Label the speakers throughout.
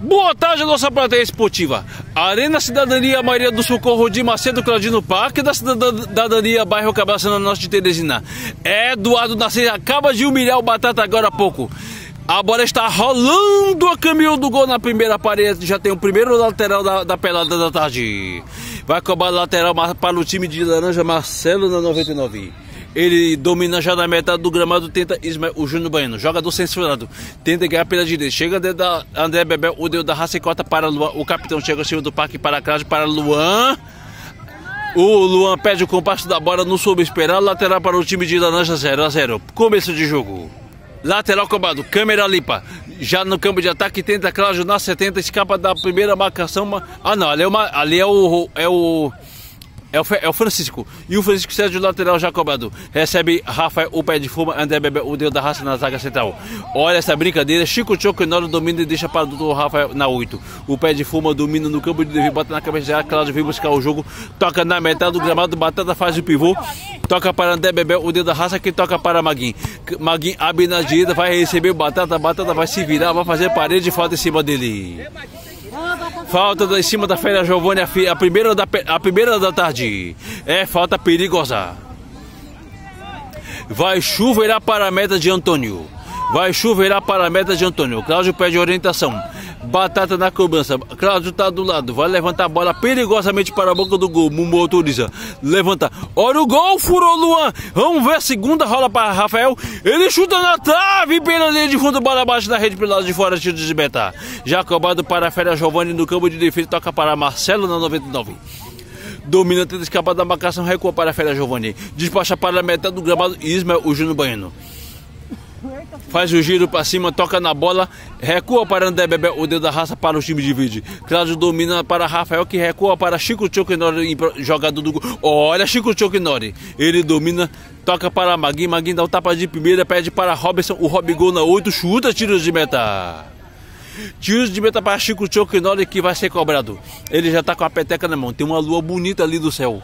Speaker 1: Boa tarde, nossa plateia esportiva. Arena Cidadania Maria do Socorro de Macedo Claudino Parque da Cidadania Bairro Cabaça na Norte de Teresina. Eduardo Nascer acaba de humilhar o Batata agora há pouco. A bola está rolando a caminhão do gol na primeira parede. Já tem o primeiro lateral da, da pelada da tarde. Vai cobrar lateral para o time de Laranja Marcelo na 99. Ele domina já na metade do gramado, tenta Ismael, o Júnior Baiano, jogador censurado, tenta ganhar pela direita, chega dentro da André Bebel, o Deus da raça e cota para Luan, o capitão chega cima do parque para Cláudio, para Luan. O Luan pede o compasso da bola, não soube esperar, lateral para o time de Laranja 0 a 0 Começo de jogo. Lateral cobrado, câmera limpa. Já no campo de ataque, tenta Cláudio na 70, escapa da primeira marcação. Ah não, ali é, uma, ali é o. É o é o, é o Francisco. E o Francisco Sérgio, lateral já cobrado. Recebe Rafael, o pé de fuma, André Bebê, o deus da raça na zaga central. Olha essa brincadeira. Chico Choco Noro domina e deixa para o doutor Rafael na 8. O pé de fuma domina no campo de Devi, bota na cabeça já. Cláudio vem buscar o jogo. Toca na metade do gramado. Batata faz o pivô. Toca para André Bebê, o deus da raça, que toca para Maguinho. Maguinho abre na direita, vai receber o Batata. Batata vai se virar, vai fazer parede de falta em cima dele. Falta em cima da Feira Giovanni, a, primeira da, a primeira da tarde. É falta perigosa. Vai chuveirar para a meta de Antônio. Vai chuveirar para a meta de Antônio. Cláudio pede orientação. Batata na cobrança. Cláudio está do lado. Vai levantar a bola perigosamente para a boca do gol. Mumbo autoriza. Levanta. Olha o gol, furou Luan. Vamos ver a segunda rola para Rafael. Ele chuta na trave pela linha de fundo. Bola abaixo da rede pelo lado de fora. Tiro de beta. Já cobrado para a Féria Giovanni no campo de defesa. Toca para Marcelo na 99. Domina, tenta escapar da marcação, recua para a Féria Giovanni. Despacha para a metade do gramado. Ismael, o Júnior Baiano. Faz o giro para cima, toca na bola, recua para André Bebé, o dedo da raça para o time de vídeo. Cláudio domina para Rafael, que recua para Chico Chokinori, jogador do Olha Chico Chokinori, ele domina, toca para Maguinho, Maguinho dá o tapa de primeira, pede para Robson, o Rob Gol na 8, chuta, tiros de meta. Tiros de meta para Chico Chokinori que vai ser cobrado. Ele já está com a peteca na mão, tem uma lua bonita ali do céu.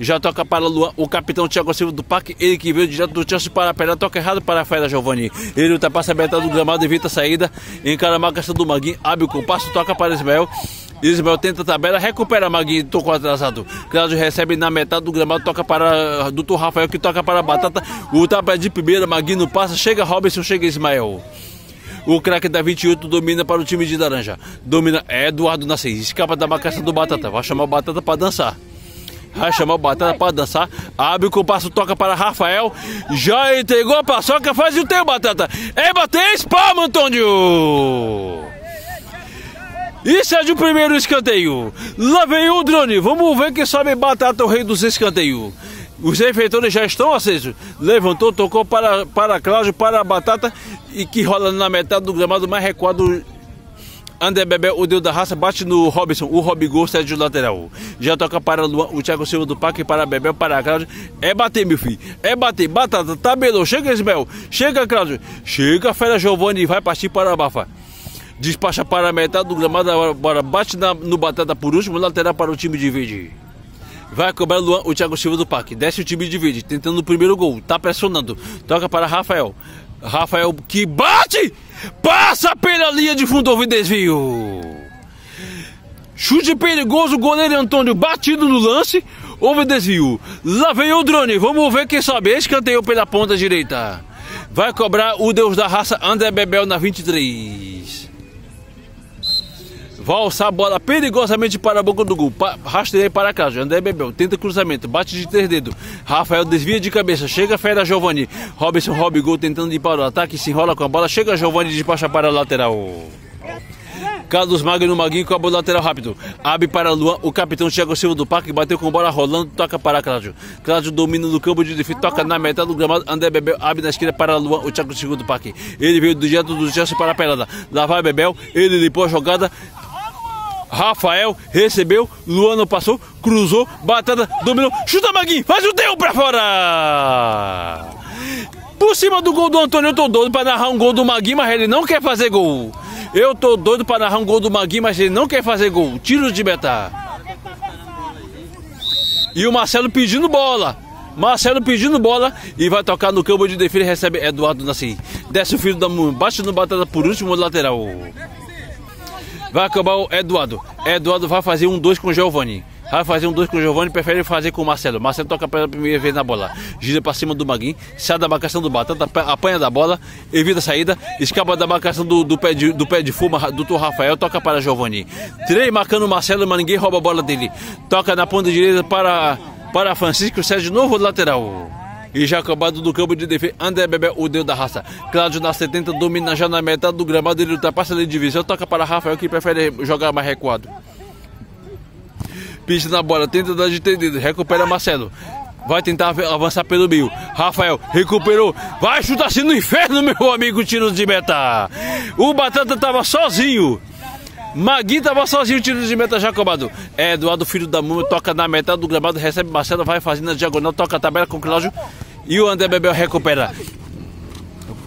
Speaker 1: Já toca para Luan, o capitão Thiago Silva do Parque, ele que veio direto do Chelsea para a perna, toca errado para a Fera Giovanni. Ele ultrapassa a metade do gramado, evita a saída, encara a marcação do Maguinho, abre o compasso, toca para Ismael. Ismael tenta a tabela, recupera Maguinho, tocou atrasado. Cláudio recebe na metade do gramado, toca para Doutor Rafael, que toca para a Batata. O tapa é de primeira, Maguinho passa, chega Robson, chega Ismael. O craque da 28 domina para o time de Laranja. Domina Eduardo Nassis, escapa da marcação do Batata. Vai chamar o Batata para dançar. Vai chamar o Batata para dançar. Abre o compasso, toca para Rafael. Já entregou a paçoca, faz o teu, Batata. É bater, espalma, Antônio. Isso é de primeiro escanteio. Lá vem o drone. Vamos ver quem sabe Batata, o rei dos escanteios. Os refletores já estão acesos. Levantou, tocou para, para Cláudio, para a Batata e que rola na metade do gramado mais recuado André Bebel, o deus da raça, bate no Robson, o Robigol, Sérgio lateral. Já toca para o, o Thiago Silva do Parque, para Bebel, para Cláudio. É bater, meu filho. É bater. Batata, tabelou. Chega, Ismael. Chega, Cláudio. Chega, Fera Giovanni. Vai partir para a Bafa. Despacha para a metade do gramado, agora bate na, no Batata por último, lateral para o time de verde. Vai cobrar Luan, o Thiago Silva do Parque. Desce o time de verde, tentando o primeiro gol. Tá pressionando. Toca para Rafael. Rafael que bate! Passa pela linha de fundo, houve desvio. Chute perigoso, goleiro Antônio batido no lance, houve desvio. Lá vem o drone, vamos ver quem sabe. Escanteio pela ponta direita. Vai cobrar o deus da raça André Bebel na 23. Valsa a bola perigosamente para a boca do gol. Pa rastreia para casa. André Bebel tenta cruzamento. Bate de três dedos. Rafael desvia de cabeça. Chega fera Giovanni. Robson Rob gol tentando ir para o ataque. Se enrola com a bola. Chega Giovanni despacha para a lateral. Carlos Magno Maguinho cobra o lateral rápido. Abre para Luan, o capitão Thiago Silva do Parque, bateu com bola rolando, toca para Cláudio. Cláudio domina no campo de defesa, toca na metade do gramado. André Bebel abre na esquerda para Luan, o Thiago Silva do Parque. Ele veio do direto do Chelsea para a pelada. Lá vai Bebel, ele limpou a jogada, Rafael recebeu, Luano passou, cruzou, batata, dominou, chuta Maguinho, faz o teu pra fora! Por cima do gol do Antônio, eu tô doido pra narrar um gol do Maguinho, mas ele não quer fazer gol. Eu tô doido pra narrar um gol do Maguinho, mas ele não quer fazer gol. Tiro de Betá. E o Marcelo pedindo bola. Marcelo pedindo bola e vai tocar no campo de defesa e recebe Eduardo Nasci. Desce o filho da mão, bate no batata por último lateral. Vai acabar o Eduardo. Eduardo vai fazer um dois com o Giovanni. Vai fazer um dois com o Giovanni, prefere fazer com o Marcelo. Marcelo toca pela primeira vez na bola. Gira para cima do Maguinho, sai da marcação do Batata, apanha da bola, evita a saída, escapa da marcação do, do, pé, de, do pé de fuma do Rafael, toca para Giovanni. Três marcando o Marcelo, mas ninguém rouba a bola dele. Toca na ponta direita para, para Francisco, de novo lateral. E já acabado do campo de defesa, André Bebé, o deus da raça. Cláudio na 70, domina já na metade do gramado, ele ultrapassa a divisão, toca para Rafael que prefere jogar mais recuado. Pista na bola, tenta dar de entendido, recupera Marcelo. Vai tentar avançar pelo meio. Rafael recuperou. Vai chutar assim no inferno, meu amigo. Tiro de meta. O Batata tava sozinho. Magui tava sozinho, tiro de meta Jacobado. É, Eduardo, filho da Múmia, toca na metade do gramado, recebe Marcelo, vai fazendo a diagonal, toca a tabela com o Cláudio. E o André Bebel recupera.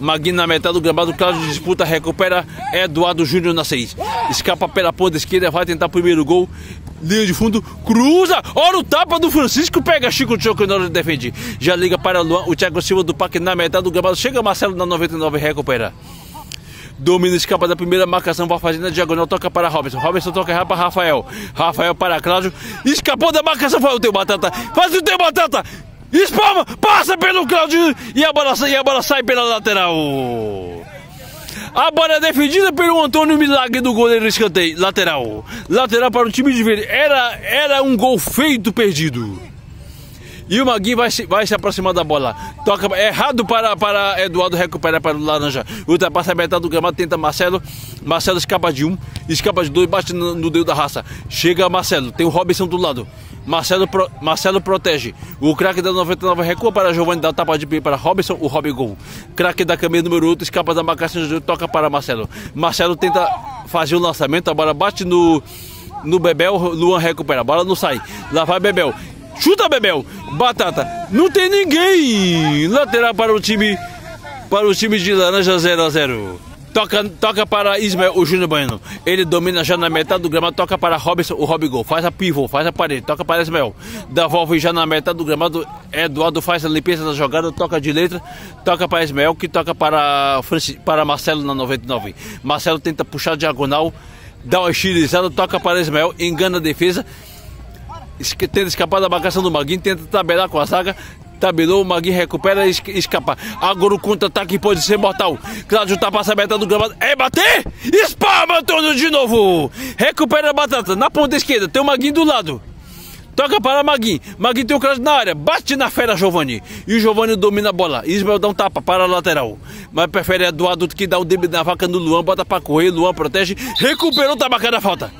Speaker 1: Magui na metade do gramado, Cláudio disputa, recupera Eduardo Júnior na 6. Escapa pela ponta esquerda, vai tentar o primeiro gol. Linha de fundo, cruza, olha o tapa do Francisco, pega Chico Choco na hora de defender. Já liga para Luan, o Thiago Silva do Parque na metade do gramado, chega Marcelo na 99 recupera. Domina escapa da primeira marcação, vai fazendo a diagonal, toca para Robson. Robson toca para Rafael. Rafael para Cláudio. Escapou da marcação, faz o teu batata. Faz o teu batata. Espalma, passa pelo Cláudio e a bola, e a bola sai pela lateral. A bola é defendida pelo Antônio Milagre do goleiro escanteio. Lateral. Lateral para o time de verde. Era, era um gol feito perdido. E o Maguinho vai se, vai se aproximar da bola. Toca errado para, para Eduardo recuperar para o Laranja. Ultrapassa a metade do gramado, tenta Marcelo. Marcelo escapa de um, escapa de dois, bate no, no dedo da raça. Chega Marcelo, tem o Robson do lado. Marcelo, pro, Marcelo protege. O craque da 99 recua para Giovanni, dá tapa de pé para Robson, o Rob gol. Craque da camisa número 8, escapa da marcação, toca para Marcelo. Marcelo tenta fazer o lançamento, a bola bate no no Bebel, Luan recupera, a bola não sai. Lá vai Bebel, Chuta, Bebel. Batata. Não tem ninguém. Lateral para o time. Para o time de laranja 0 a 0. Toca, toca para Ismael, o Júnior Bueno. Ele domina já na metade do gramado. Toca para Robson, o Rob Gol. Faz a pivô, faz a parede. Toca para Ismael. Devolve já na metade do gramado. Eduardo faz a limpeza da jogada. Toca de letra. Toca para Ismael, que toca para, para Marcelo na 99. Marcelo tenta puxar diagonal. Dá uma estilizada. Toca para Ismael. Engana a defesa tenta escapar da marcação do Maguinho, tenta tabelar com a zaga, tabelou, o Maguinho recupera e escapa. Agora o contra-ataque pode ser mortal. Cláudio tá passa a meta do gramado. É bater! Espalma Antônio de novo! Recupera a batata na ponta esquerda, tem o Maguinho do lado. Toca para Maguinho. Maguinho tem o Cláudio na área. Bate na fera Giovanni. E o Giovanni domina a bola. Ismael dá um tapa para a lateral. Mas prefere Eduardo que dá o dedo na vaca no Luan. Bota para correr. Luan protege. Recuperou, tá marcando a falta.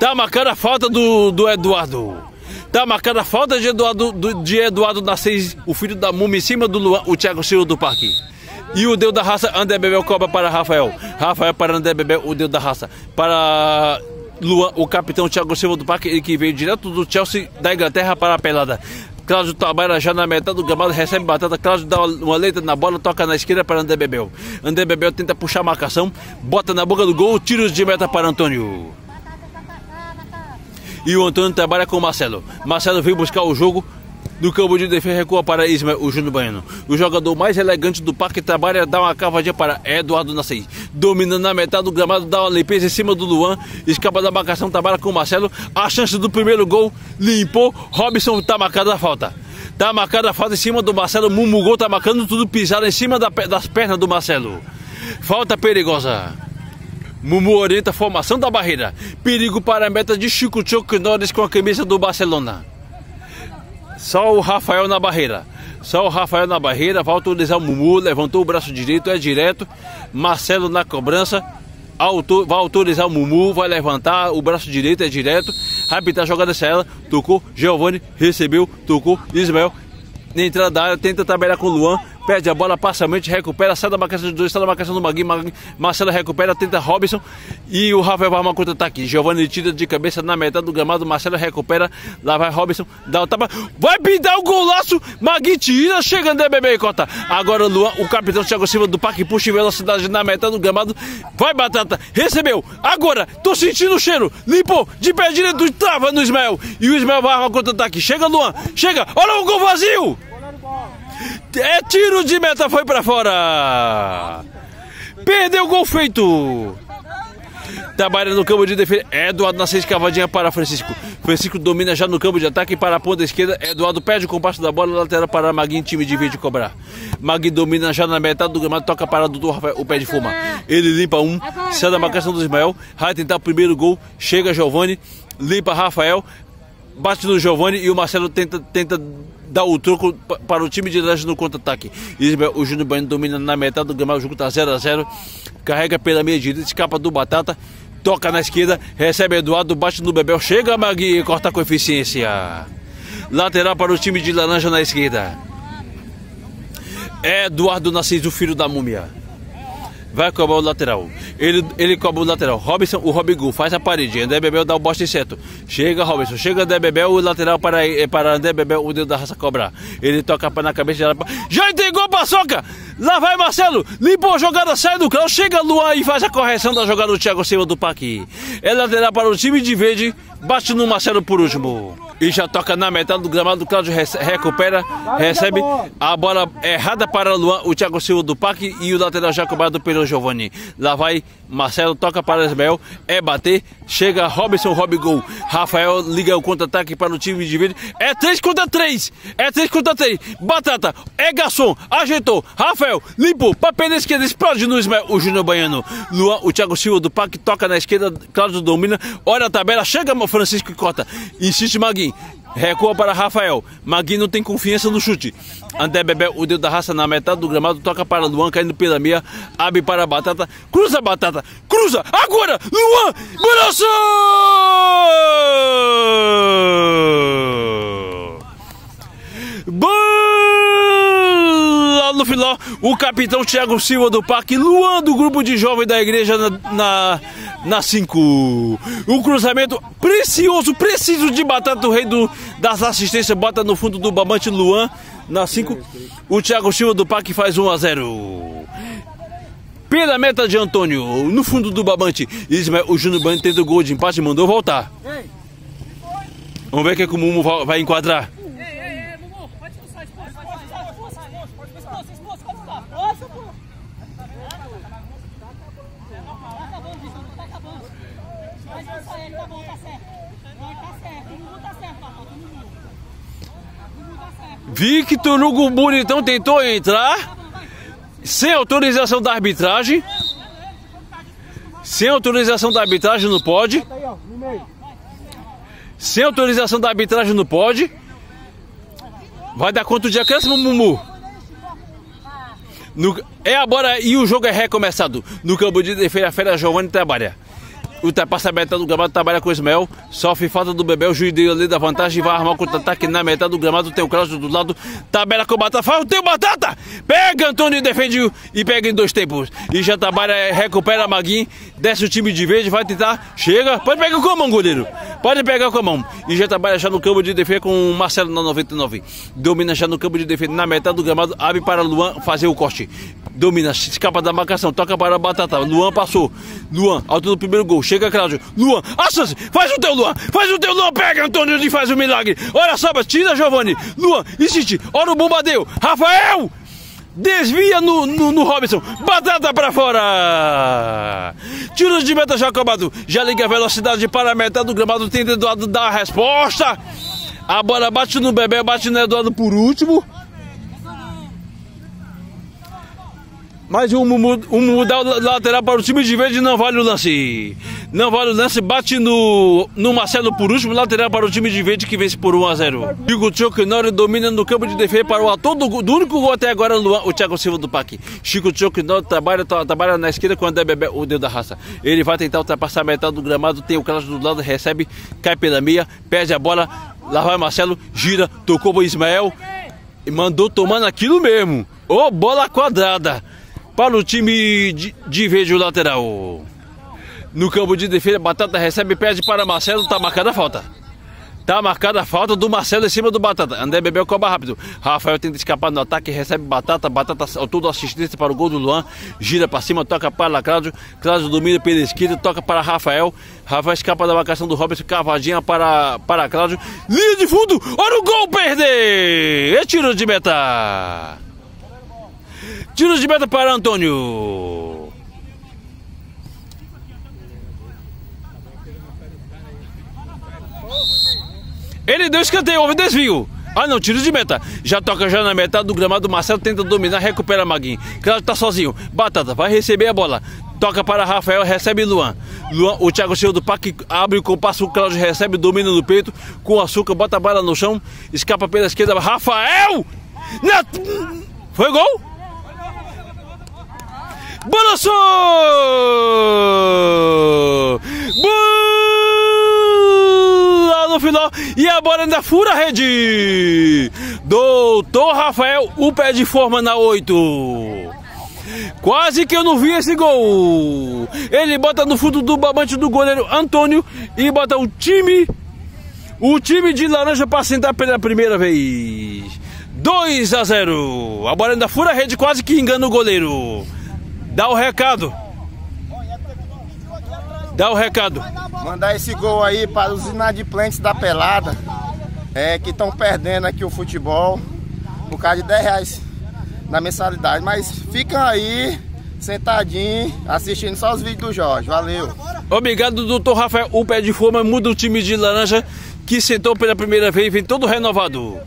Speaker 1: Tá marcando a falta do, do Eduardo. Tá marcando a falta de Eduardo, do, de Eduardo Nascez, o filho da Muma, em cima do Luan, o Thiago Silva do Parque. E o Deus da raça, André Bebel, cobra para Rafael. Rafael para André Bebel, o Deus da raça. Para Luan, o capitão Thiago Silva do Parque, ele que veio direto do Chelsea da Inglaterra para a pelada. Cláudio trabalha já na metade do gramado, recebe batata. Cláudio dá uma letra na bola, toca na esquerda para André Bebel. André Bebel tenta puxar a marcação, bota na boca do gol, tiros de meta para Antônio. E o Antônio trabalha com o Marcelo. Marcelo veio buscar o jogo do campo de defesa recua para Ismael, o Júnior Baiano. O jogador mais elegante do parque trabalha, dá uma cavadinha para Eduardo Nascei. Dominando na metade do gramado, dá uma limpeza em cima do Luan. Escapa da marcação, trabalha com o Marcelo. A chance do primeiro gol, limpou. Robson está marcada a falta. Tá marcada a falta em cima do Marcelo. Mumugol tá marcando tudo pisado em cima da, das pernas do Marcelo. Falta perigosa. Mumu orienta a formação da barreira. Perigo para a meta de Chico Choco Norris com a camisa do Barcelona. Só o Rafael na barreira. Só o Rafael na barreira. Vai autorizar o Mumu. Levantou o braço direito. É direto. Marcelo na cobrança. Autor, vai autorizar o Mumu. Vai levantar o braço direito. É direto. Rapidar a jogada essa ela. Tocou. Giovanni recebeu. Tocou. Ismael. Na entrada da área. Tenta trabalhar com o Luan perde a bola, passa a mente, recupera, sai da marcação de dois, sai da marcação do Maguinho, Marcelo recupera, tenta Robson e o Rafael vai armar contra-ataque. Giovanni tira de cabeça na metade do gramado, Marcelo recupera, lá vai Robson, dá o tapa, vai pintar o golaço, Maguinho tira, chega André Bebê e corta. Agora Luan, o capitão Thiago Silva do Parque puxa em velocidade na metade do gramado, vai Batata, recebeu, agora, tô sentindo o cheiro, limpou, de pé direito, trava no Ismael, e o Ismael vai armar contra-ataque, chega Luan, chega, olha o gol vazio! É tiro de meta, foi para fora. Perdeu o gol feito. Trabalha no campo de defesa. Eduardo na seis cavadinha para Francisco. Francisco domina já no campo de ataque para a ponta esquerda. Eduardo perde o compasso da bola. Lateral para Maguinho, time de vídeo cobrar. Maguinho domina já na metade do gramado. Toca para Dudu Rafael, o pé de fuma. Ele limpa um. Sai da marcação do Ismael. Vai tentar o primeiro gol. Chega Giovani. Limpa Rafael. Bate no Giovani e o Marcelo tenta, tenta dar o troco para o time de Leste no contra-ataque. O Júnior Bueno domina na metade do gramado. O jogo está 0 a 0 Carrega pela meia direita. Escapa do Batata toca na esquerda, recebe Eduardo, bate no Bebel, chega Magui, corta com eficiência. Lateral para o time de laranja na esquerda. Eduardo Nassis, o filho da múmia. Vai cobrar o lateral. Ele, ele cobra o lateral. Robson, o Robigu faz a parede. André Bebel dá o boste certo. Chega Robson. Chega André Bebel, o lateral para, para André Bebel, o dedo da raça cobrar. Ele toca na cabeça. Já entregou a paçoca! Lá vai Marcelo, limpou a jogada, sai do crão, chega Luan e faz a correção da jogada do Thiago Silva do Paqui. É lateral para o time de verde, bate no Marcelo por último. E já toca na metade do gramado, o Cláudio recupera, recebe a bola errada para Luan, o Thiago Silva do Paqui e o lateral já cobrado pelo Giovanni. Lá vai Marcelo, toca para Ismael, é bater, chega Robson, Rob Gol. Rafael liga o contra-ataque para o time de verde. É 3 contra 3, é 3 contra 3. Batata, é garçom, ajeitou, Rafael. Rafael, limpo, papel na esquerda, explode no Ismael, o Júnior Baiano. Luan, o Thiago Silva do Parque toca na esquerda, Cláudio domina, olha a tabela, chega Francisco e corta. Insiste Maguinho. Recua para Rafael. Maguinho não tem confiança no chute. André Bebé, o dedo da raça na metade do gramado, toca para Luan, caindo pela meia, abre para a Batata, cruza a Batata, cruza, agora, Luan, braço! no final, o capitão Thiago Silva do Parque, Luan do grupo de jovens da igreja na, na 5. O cruzamento precioso, preciso de batata do rei do, das assistências, bota no fundo do babante Luan na 5. O Thiago Silva do Parque faz 1 a 0. Pela meta de Antônio, no fundo do babante, Ismael, o Júnior Bani tendo gol de empate mandou voltar. Vamos ver o que, é que o vai enquadrar. Victor Hugo Bonitão tentou entrar sem autorização da arbitragem. Sem autorização da arbitragem não pode. Sem autorização da arbitragem não pode. Vai dar conta de acréscimo, Mumu. No, é agora e o jogo é recomeçado. No campo de defesa, a Fera Giovanni trabalha. Ultrapassa a metade do gramado, trabalha com o Ismael. Sofre falta do Bebel. O juiz deu ali da vantagem. Vai armar o contra-ataque na metade do gramado. Tem o Cláudio do lado. Tabela com o. Fala, tem o Batata! Pega Antônio defende e pega em dois tempos. E já trabalha, recupera Maguinho. Desce o time de verde. Vai tentar. Chega. Pode pegar com a mão, goleiro. Pode pegar com a mão. E já trabalha já no campo de defesa com o Marcelo na 99. Domina já no campo de defesa na metade do gramado. Abre para Luan fazer o corte. Domina, escapa da marcação. Toca para a Batata. Luan passou. Luan, alto do primeiro gol. Chega Cláudio. Luan, a chance. Faz o teu Luan. Faz o teu Luan. Pega Antônio e faz o milagre. Olha só, tira Giovanni. Luan, insiste. Olha o bombardeio. Rafael. Desvia no, no, no Robson. Batata pra fora. Tiro de meta já acabado. Já liga a velocidade para a metade do gramado. Tem Eduardo dar a resposta. A bola bate no bebê, bate no Eduardo por último. Mas Mumu dá o lateral para o time de verde não vale o lance. Não vale o lance, bate no, no Marcelo por último, lateral para o time de verde que vence por 1 a 0. Chico Chokinori domina no campo de defesa para o ator do, do único gol até agora, o Thiago Silva do Paque. Chico Chokinori trabalha, trabalha na esquerda quando é bebê, o dedo da raça. Ele vai tentar ultrapassar a metade do gramado, tem o Cláudio do lado, recebe, cai pela meia, perde a bola, lá vai Marcelo, gira, tocou o Ismael e mandou tomar naquilo mesmo. Ô, oh, bola quadrada para o time de, de verde lateral. No campo de defesa, Batata recebe, perde para Marcelo, tá marcada a falta. Tá marcada a falta do Marcelo em cima do Batata. André Bebel cobra rápido. Rafael tenta escapar no ataque, recebe Batata. Batata, todo assistência para o gol do Luan. Gira para cima, toca para Cláudio. Cláudio domina pela esquerda, toca para Rafael. Rafael escapa da marcação do Robson. Cavadinha para, para Cláudio. Linha de fundo. Olha o gol perder. É tiro de meta. Tiro de meta para Antônio. Ele deu escanteio, houve desvio. Ah não, tiro de meta. Já toca já na metade do gramado. Marcelo tenta dominar, recupera Maguinho. Claro tá sozinho. Batata vai receber a bola. Toca para Rafael, recebe Luan. Luan o Thiago cheio do parque abre o compasso. O Cláudio recebe, domina no peito. Com açúcar, bota a bola no chão. Escapa pela esquerda. Rafael! Na... Foi gol? Balançou! no final e a bola ainda fura a rede. Doutor Rafael, o pé de forma na 8. Quase que eu não vi esse gol. Ele bota no fundo do babante do goleiro Antônio e bota o time, o time de laranja para sentar pela primeira vez. 2 a 0. A bola ainda fura a rede, quase que engana o goleiro. Dá o recado. Dá o recado.
Speaker 2: Mandar esse gol aí para os inadimplentes da pelada. É, que estão perdendo aqui o futebol. Por causa de 10 reais na mensalidade. Mas ficam aí, sentadinho, assistindo só os vídeos do Jorge. Valeu.
Speaker 1: Obrigado, doutor Rafael. O pé de forma muda o time de laranja que sentou pela primeira vez vem todo renovado.